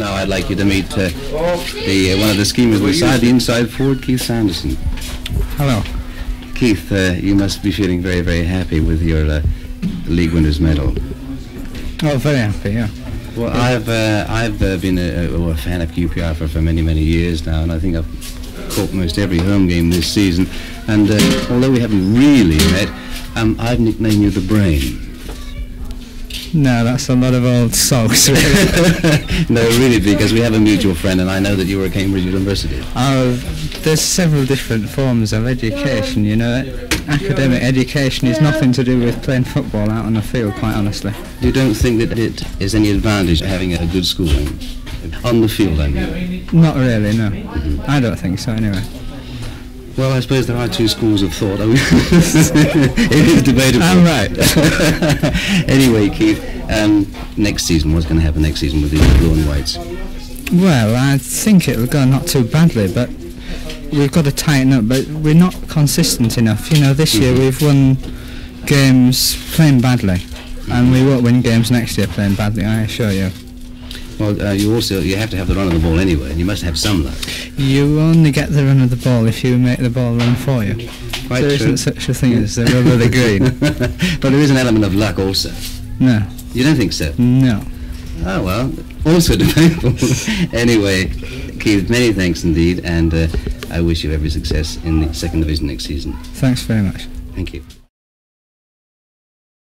now I'd like you to meet uh, the uh, one of the schemers on the the inside forward, Keith Sanderson. Hello. Keith, uh, you must be feeling very, very happy with your uh, league winners medal. Oh, very happy, yeah. Well, I've uh, I've uh, been a, a, a fan of QPR for, for many, many years now, and I think I've caught most every home game this season. And uh, although we haven't really met, um, I've nicknamed you the Brain. No, that's a lot of old socks, really. no, really, because we have a mutual friend, and I know that you were at Cambridge University. Oh, there's several different forms of education, you know. Academic education is nothing to do with playing football out on the field, quite honestly. You don't think that it is any advantage having a good schooling? On the field, I mean. Not really, no. Mm-hmm. I don't think so, anyway. Well, I suppose there are two schools of thought. it is debatable. I'm right. anyway, Keith, um, next season, what's going to happen next season with the blue and whites? Well, I think it'll go not too badly, but we've got to tighten up. But we're not consistent enough. You know, this mm-hmm. year we've won games playing badly, mm-hmm. and we won't win games next year playing badly. I assure you. Well, uh, you also you have to have the run of the ball anyway, and you must have some luck. You only get the run of the ball if you make the ball run for you. Quite there isn't such a thing as the run of the green. but there is an element of luck also. No. You don't think so? No. Oh well, also debatable. anyway, Keith, many thanks indeed, and uh, I wish you every success in the second division next season. Thanks very much. Thank you.